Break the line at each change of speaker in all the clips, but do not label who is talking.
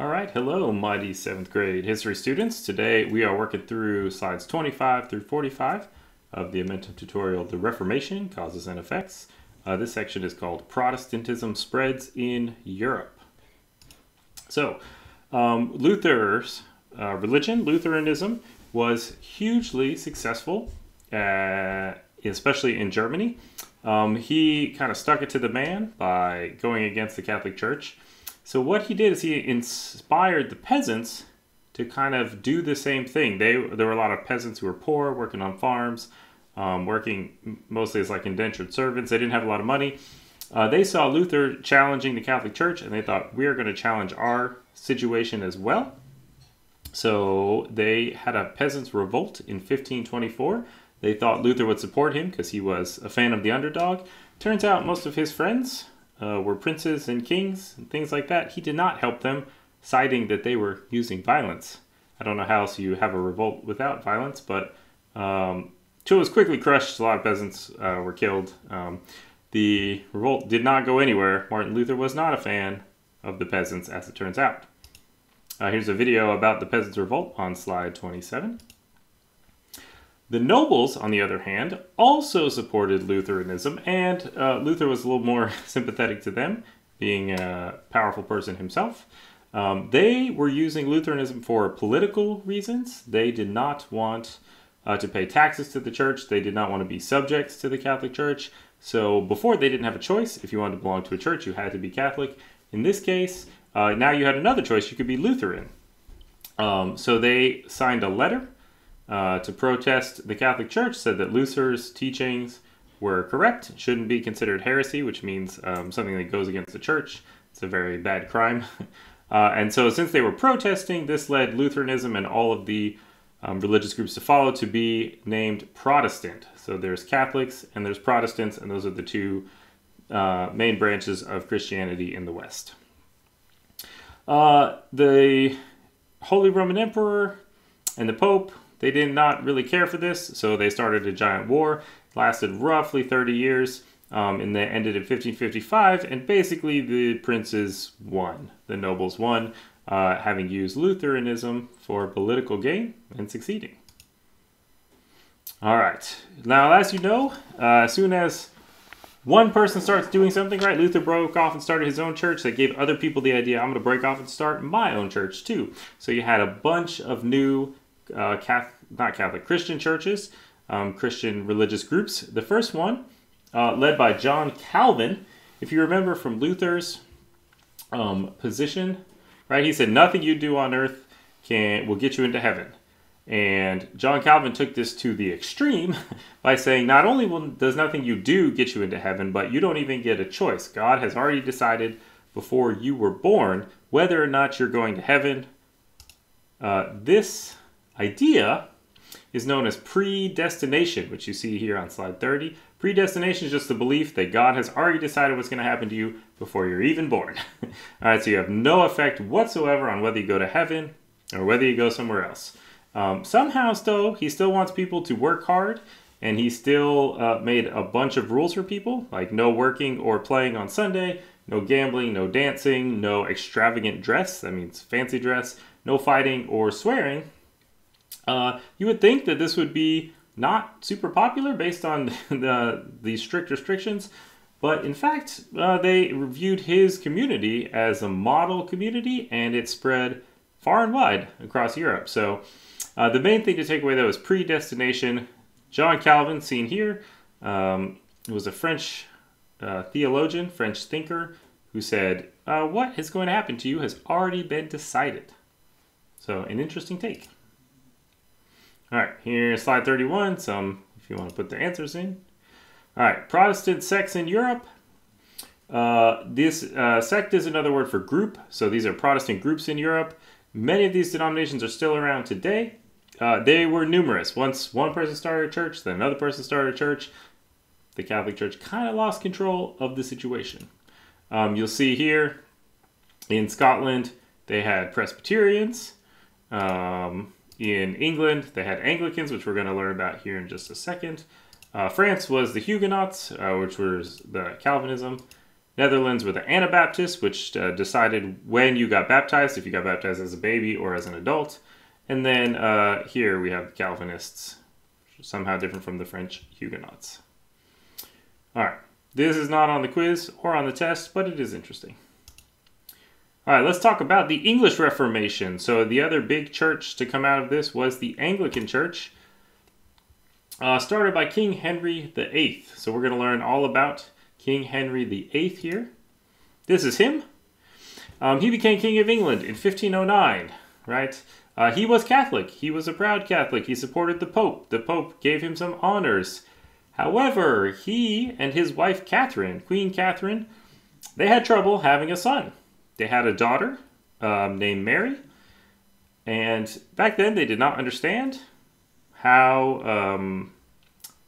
All right, hello, mighty seventh grade history students. Today we are working through slides 25 through 45 of the Edmentum tutorial, The Reformation, Causes and Effects. Uh, this section is called Protestantism Spreads in Europe. So, um, Luther's uh, religion, Lutheranism, was hugely successful, uh, especially in Germany. Um, he kind of stuck it to the man by going against the Catholic Church. So what he did is he inspired the peasants to kind of do the same thing. They there were a lot of peasants who were poor, working on farms, um, working mostly as like indentured servants. They didn't have a lot of money. Uh, they saw Luther challenging the Catholic Church, and they thought we're going to challenge our situation as well. So they had a peasants' revolt in 1524. They thought Luther would support him because he was a fan of the underdog. Turns out most of his friends uh, were princes and kings and things like that. He did not help them, citing that they were using violence. I don't know how else you have a revolt without violence, but um, was quickly crushed. A lot of peasants uh, were killed. Um, the revolt did not go anywhere. Martin Luther was not a fan of the peasants, as it turns out. Uh, here's a video about the Peasants' Revolt on slide 27. The nobles, on the other hand, also supported Lutheranism, and uh, Luther was a little more sympathetic to them, being a powerful person himself. Um, they were using Lutheranism for political reasons. They did not want uh, to pay taxes to the church. They did not want to be subjects to the Catholic Church. So before, they didn't have a choice. If you wanted to belong to a church, you had to be Catholic. In this case, uh, now you had another choice. You could be Lutheran. Um, so they signed a letter uh, to protest the Catholic Church, said that Luther's teachings were correct, shouldn't be considered heresy, which means um, something that goes against the church. It's a very bad crime. uh, and so, since they were protesting, this led Lutheranism and all of the um, religious groups to follow to be named Protestant. So, there's Catholics and there's Protestants, and those are the two uh, main branches of Christianity in the West. Uh, the Holy Roman Emperor and the Pope they did not really care for this, so they started a giant war. It lasted roughly 30 years, um, and they ended in 1555. And basically, the princes won. The nobles won, uh, having used Lutheranism for political gain and succeeding. All right. Now, as you know, uh, as soon as one person starts doing something right, Luther broke off and started his own church that gave other people the idea I'm going to break off and start my own church too. So you had a bunch of new uh, Catholic, not Catholic, Christian churches, um, Christian religious groups. The first one, uh, led by John Calvin, if you remember from Luther's um, position, right? He said, "Nothing you do on earth can will get you into heaven." And John Calvin took this to the extreme by saying, not only will, does nothing you do get you into heaven, but you don't even get a choice. God has already decided before you were born whether or not you're going to heaven. Uh, this idea is known as predestination, which you see here on slide 30. Predestination is just the belief that God has already decided what's going to happen to you before you're even born. All right, so you have no effect whatsoever on whether you go to heaven or whether you go somewhere else. Um, somehow, though, he still wants people to work hard, and he still uh, made a bunch of rules for people, like no working or playing on Sunday, no gambling, no dancing, no extravagant dress, that means fancy dress, no fighting or swearing, uh, you would think that this would be not super popular based on the, the strict restrictions, but in fact, uh, they viewed his community as a model community and it spread far and wide across Europe. So, uh, the main thing to take away though is predestination. John Calvin, seen here, um, was a French uh, theologian, French thinker, who said, uh, What is going to happen to you has already been decided. So, an interesting take. All right, here's slide 31. Some, if you want to put the answers in. All right, Protestant sects in Europe. Uh, this uh, sect is another word for group. So these are Protestant groups in Europe. Many of these denominations are still around today. Uh, they were numerous. Once one person started a church, then another person started a church. The Catholic Church kind of lost control of the situation. Um, you'll see here in Scotland, they had Presbyterians. Um, in England, they had Anglicans, which we're going to learn about here in just a second. Uh, France was the Huguenots, uh, which was the Calvinism. Netherlands were the Anabaptists, which uh, decided when you got baptized, if you got baptized as a baby or as an adult. And then uh, here we have Calvinists, somehow different from the French Huguenots. All right, this is not on the quiz or on the test, but it is interesting. All right, let's talk about the English Reformation. So the other big church to come out of this was the Anglican Church, uh, started by King Henry VIII. So we're going to learn all about King Henry VIII here. This is him. Um, he became King of England in 1509, right? Uh, he was Catholic. He was a proud Catholic. He supported the Pope. The Pope gave him some honors. However, he and his wife Catherine, Queen Catherine, they had trouble having a son. They had a daughter um, named Mary, and back then they did not understand how um,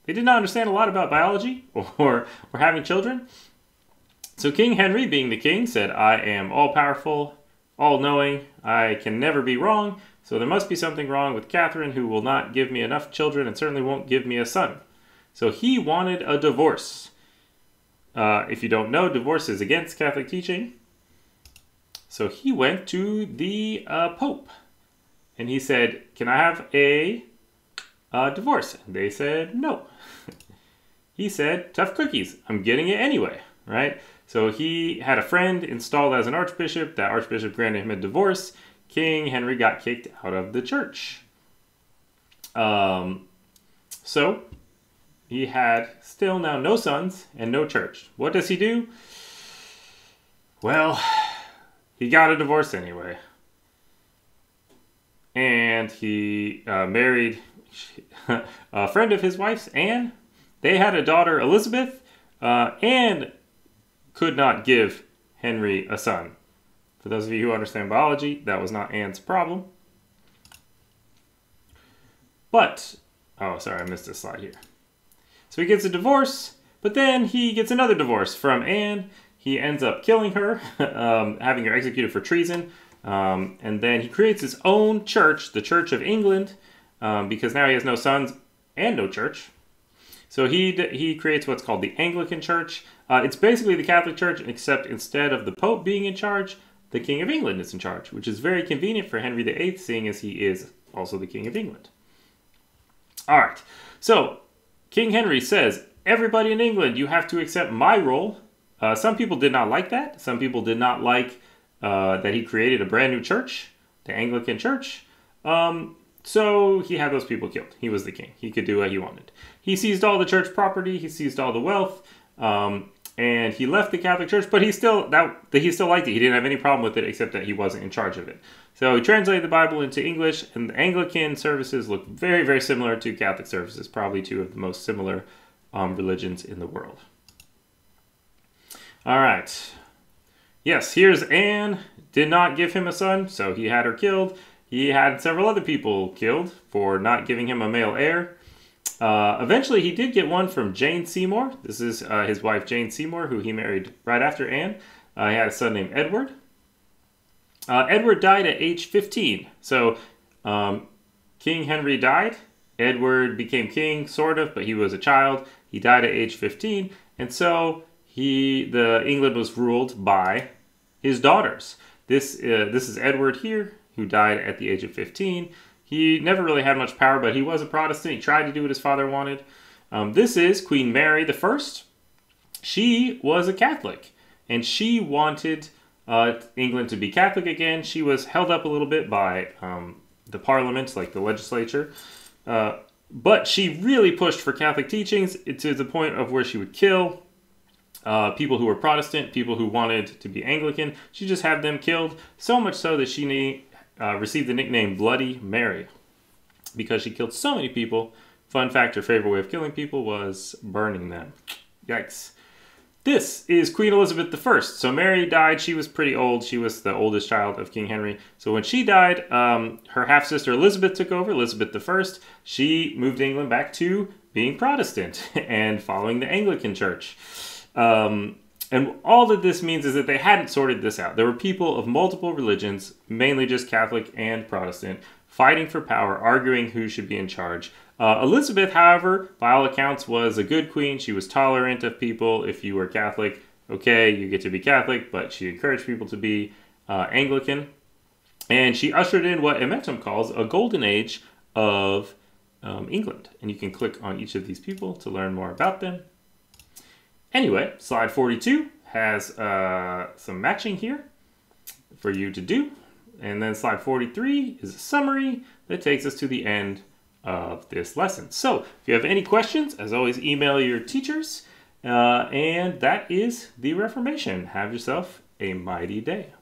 they did not understand a lot about biology or, or having children. So King Henry, being the king, said, I am all powerful, all knowing, I can never be wrong, so there must be something wrong with Catherine, who will not give me enough children and certainly won't give me a son. So he wanted a divorce. Uh, if you don't know, divorce is against Catholic teaching. So he went to the uh, Pope and he said, Can I have a uh, divorce? And they said, No. he said, Tough cookies. I'm getting it anyway, right? So he had a friend installed as an archbishop. That archbishop granted him a divorce. King Henry got kicked out of the church. Um, so he had still now no sons and no church. What does he do? Well, he got a divorce anyway. And he uh, married a friend of his wife's, Anne. They had a daughter, Elizabeth. Uh, could not give Henry a son. For those of you who understand biology, that was not Anne's problem. But, oh, sorry, I missed this slide here. So he gets a divorce, but then he gets another divorce from Anne, he ends up killing her, um, having her executed for treason. Um, and then he creates his own church, the Church of England, um, because now he has no sons and no church. So he he creates what's called the Anglican Church. Uh, it's basically the Catholic Church, except instead of the Pope being in charge, the King of England is in charge, which is very convenient for Henry VIII, seeing as he is also the King of England. All right, so King Henry says, everybody in England, you have to accept my role uh, some people did not like that. Some people did not like uh, that he created a brand new church, the Anglican Church. Um, so he had those people killed. He was the king. He could do what he wanted. He seized all the church property. He seized all the wealth. Um, and he left the Catholic Church, but he still that he still liked it. He didn't have any problem with it, except that he wasn't in charge of it. So he translated the Bible into English, and the Anglican services look very, very similar to Catholic services. Probably two of the most similar um, religions in the world. All right. Yes, here's Anne. Did not give him a son, so he had her killed. He had several other people killed for not giving him a male heir. Uh, eventually, he did get one from Jane Seymour. This is uh, his wife, Jane Seymour, who he married right after Anne. Uh, he had a son named Edward. Uh, Edward died at age 15. So, um, King Henry died. Edward became king, sort of, but he was a child. He died at age 15. And so he the England was ruled by his daughters. This uh, this is Edward here, who died at the age of 15. He never really had much power, but he was a Protestant. He tried to do what his father wanted. Um, this is Queen Mary the First. She was a Catholic, and she wanted uh, England to be Catholic again. She was held up a little bit by um, the Parliament, like the legislature. Uh, but she really pushed for Catholic teachings to the point of where she would kill uh, people who were Protestant, people who wanted to be Anglican. She just had them killed, so much so that she uh, received the nickname Bloody Mary because she killed so many people. Fun fact her favorite way of killing people was burning them. Yikes. This is Queen Elizabeth I. So Mary died. She was pretty old. She was the oldest child of King Henry. So when she died, um, her half sister Elizabeth took over, Elizabeth I. She moved England back to being Protestant and following the Anglican Church. Um, and all that this means is that they hadn't sorted this out. There were people of multiple religions, mainly just Catholic and Protestant, fighting for power, arguing who should be in charge. Uh, Elizabeth, however, by all accounts, was a good queen. She was tolerant of people if you were Catholic okay, you get to be Catholic, but she encouraged people to be uh, Anglican. And she ushered in what Edmentum calls a golden age of um, England. And you can click on each of these people to learn more about them. Anyway, slide 42 has uh, some matching here for you to do. And then slide 43 is a summary that takes us to the end of this lesson. So if you have any questions, as always, email your teachers. Uh, and that is the Reformation. Have yourself a mighty day.